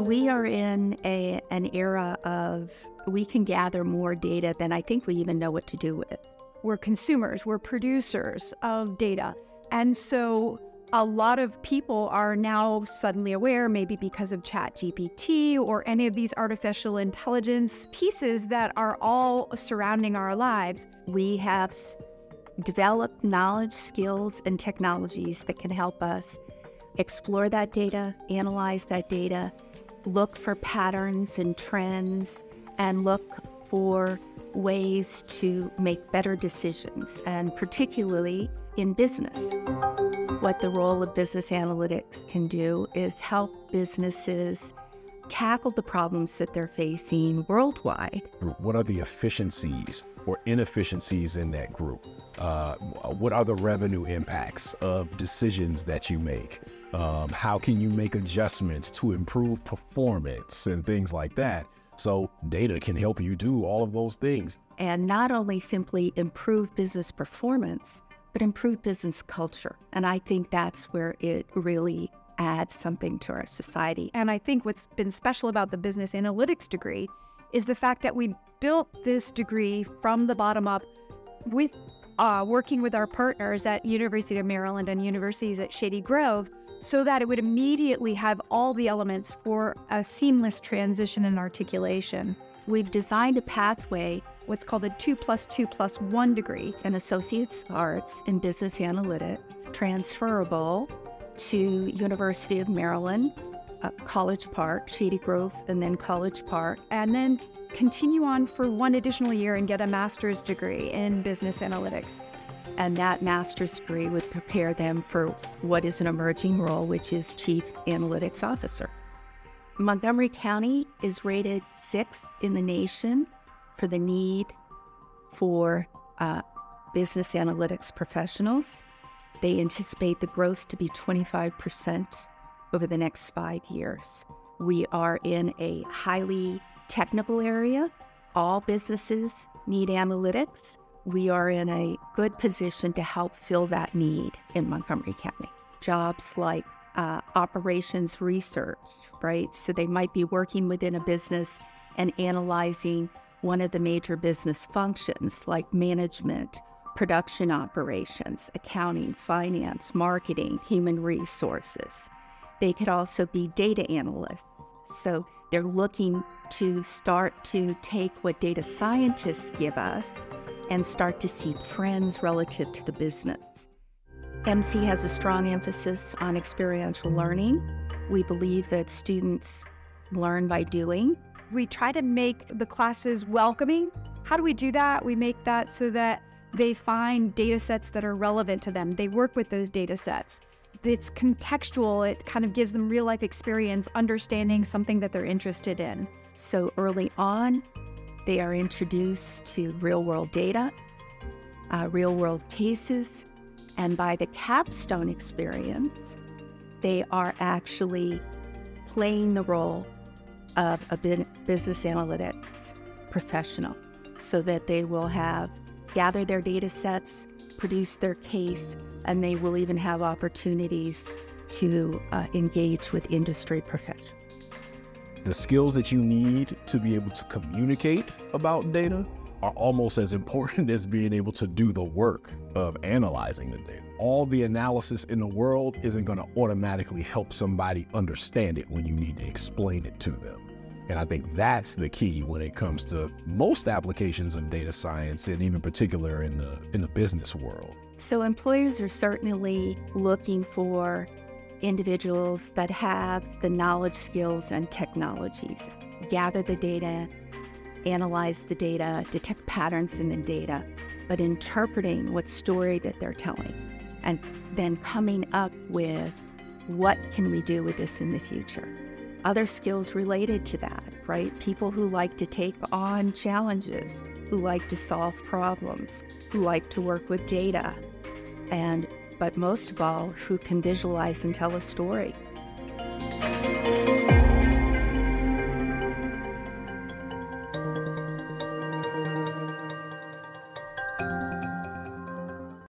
We are in a, an era of we can gather more data than I think we even know what to do with. We're consumers, we're producers of data. And so a lot of people are now suddenly aware, maybe because of ChatGPT or any of these artificial intelligence pieces that are all surrounding our lives. We have developed knowledge, skills, and technologies that can help us explore that data, analyze that data, look for patterns and trends, and look for ways to make better decisions, and particularly in business. What the role of business analytics can do is help businesses tackle the problems that they're facing worldwide. What are the efficiencies or inefficiencies in that group? Uh, what are the revenue impacts of decisions that you make? Um, how can you make adjustments to improve performance and things like that? So, data can help you do all of those things. And not only simply improve business performance, but improve business culture. And I think that's where it really adds something to our society. And I think what's been special about the business analytics degree is the fact that we built this degree from the bottom up with uh, working with our partners at University of Maryland and universities at Shady Grove so that it would immediately have all the elements for a seamless transition and articulation. We've designed a pathway, what's called a 2 plus 2 plus 1 degree, an associate's arts in business analytics, transferable to University of Maryland, uh, College Park, Shady Grove, and then College Park. And then continue on for one additional year and get a master's degree in business analytics. And that master's degree would prepare them for what is an emerging role, which is Chief Analytics Officer. Montgomery County is rated sixth in the nation for the need for uh, business analytics professionals. They anticipate the growth to be 25% over the next five years. We are in a highly technical area. All businesses need analytics. We are in a good position to help fill that need in Montgomery County. Jobs like uh, operations research, right? So they might be working within a business and analyzing one of the major business functions like management, production operations, accounting, finance, marketing, human resources. They could also be data analysts. So they're looking to start to take what data scientists give us and start to see trends relative to the business. MC has a strong emphasis on experiential learning. We believe that students learn by doing. We try to make the classes welcoming. How do we do that? We make that so that they find data sets that are relevant to them. They work with those data sets. It's contextual, it kind of gives them real life experience understanding something that they're interested in. So early on, they are introduced to real world data, uh, real world cases, and by the capstone experience, they are actually playing the role of a business analytics professional so that they will have gather their data sets, produce their case, and they will even have opportunities to uh, engage with industry professionals. The skills that you need to be able to communicate about data are almost as important as being able to do the work of analyzing the data. All the analysis in the world isn't going to automatically help somebody understand it when you need to explain it to them. And I think that's the key when it comes to most applications of data science and even particular in the in the business world. So employers are certainly looking for individuals that have the knowledge, skills, and technologies. Gather the data, analyze the data, detect patterns in the data, but interpreting what story that they're telling, and then coming up with what can we do with this in the future. Other skills related to that, right? People who like to take on challenges, who like to solve problems, who like to work with data, and but most of all, who can visualize and tell a story.